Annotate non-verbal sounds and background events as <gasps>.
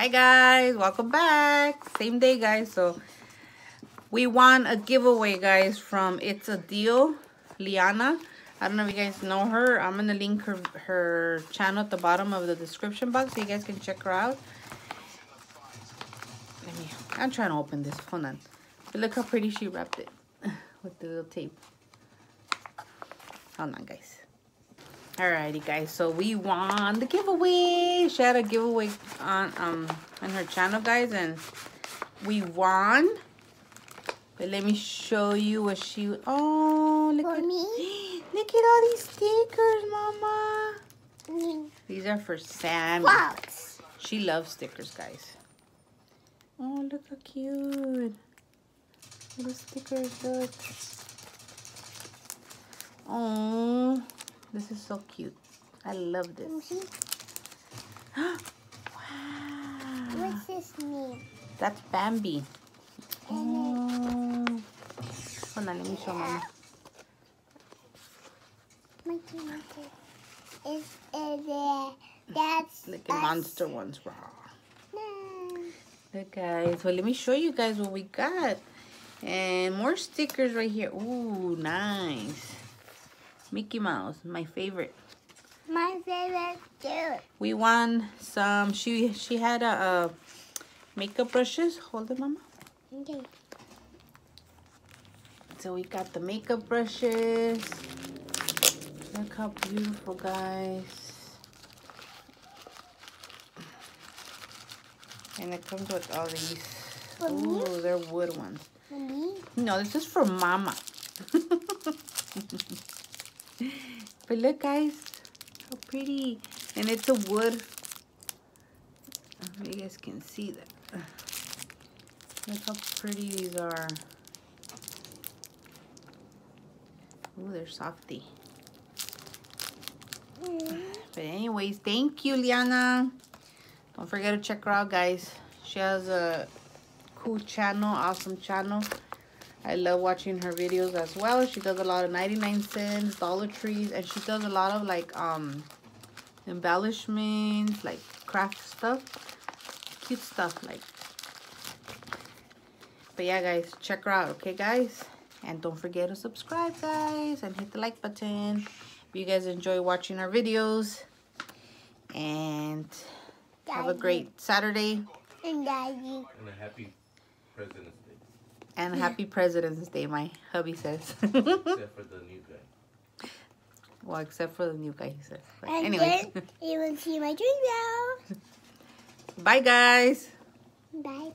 Hi guys, welcome back. Same day guys. So we won a giveaway guys from It's a Deal, Liana. I don't know if you guys know her. I'm gonna link her her channel at the bottom of the description box so you guys can check her out. Let me I'm trying to open this. Hold on. But look how pretty she wrapped it <laughs> with the little tape. Hold on guys. Alrighty guys, so we won the giveaway. She had a giveaway on um on her channel guys and we won. But let me show you what she oh look For at me? <gasps> look at all these stickers, mama. Mm, These are for Sammy. Fox. She loves stickers, guys. Oh, look how cute. Little stickers, look. Oh, this is so cute. I love Let me this. <gasps> wow. What's this mean? That's Bambi. Oh. Hold on, let me show mama. Monkey Monkey. Is is there? That's Look at us. monster ones. Wow. No. Look, guys. Well, let me show you guys what we got. And more stickers right here. Ooh, nice. Mickey Mouse, my favorite. My favorite too. We won some. She she had a, uh makeup brushes. Hold it, mama. Okay. So we got the makeup brushes. Look how beautiful, guys. And it comes with all these. Ooh, they're wood ones. For me? No, this is for mama. <laughs> but look, guys, how pretty. And it's a wood. You guys can see that. Look how pretty these are. Ooh, they're softy. But anyways, thank you, Liana. Don't forget to check her out, guys. She has a cool channel, awesome channel. I love watching her videos as well. She does a lot of 99 cents, Dollar Trees, and she does a lot of like um embellishments, like craft stuff. Cute stuff like. But yeah, guys, check her out, okay, guys? And don't forget to subscribe, guys, and hit the like button. If you guys enjoy watching our videos. And have a great Saturday And Daddy. And a happy President's Day. And happy President's Day, my hubby says. Except for the new guy. well, except for the new guy, he says. But And anyways, then you will see my dream now. <laughs> bye, guys. Bye.